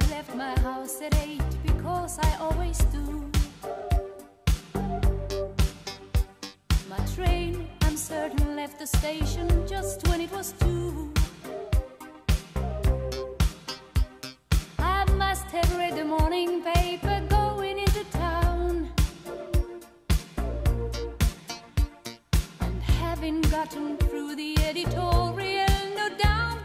have left my house at eight because I always do. My train, I'm certain, left the station just when it was two. I must have read the morning paper going into town. And having gotten through the editorial, no doubt.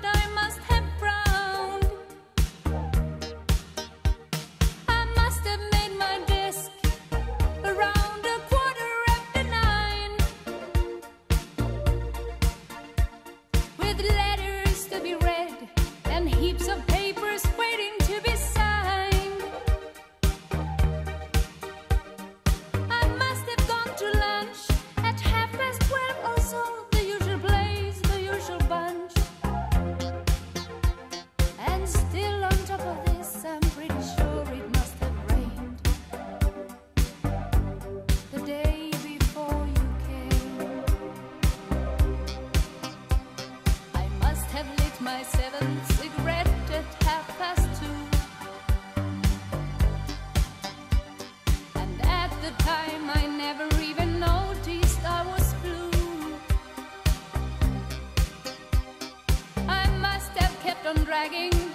Dragging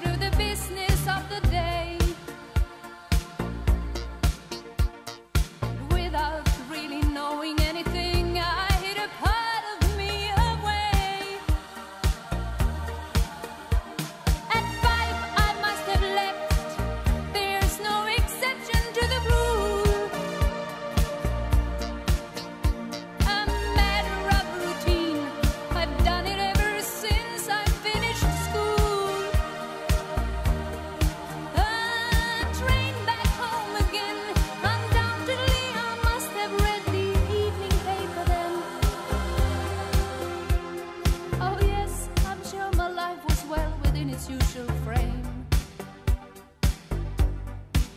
its usual frame.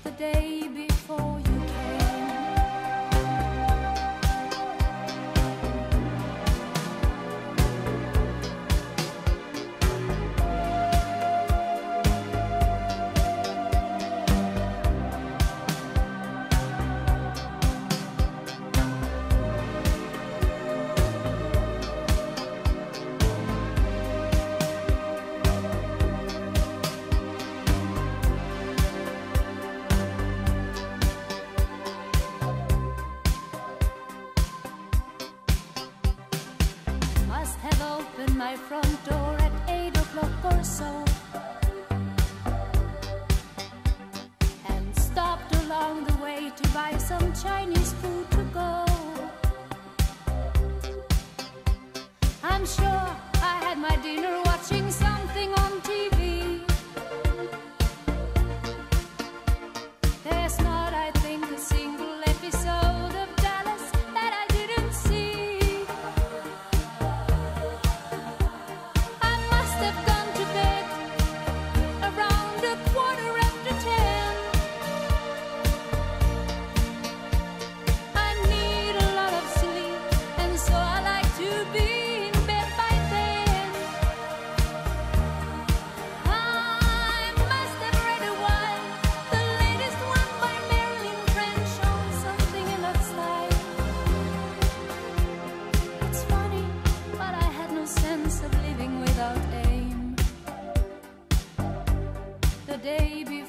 The day my front door at 8 o'clock or so. And stopped along the way to buy some Chinese food. day before.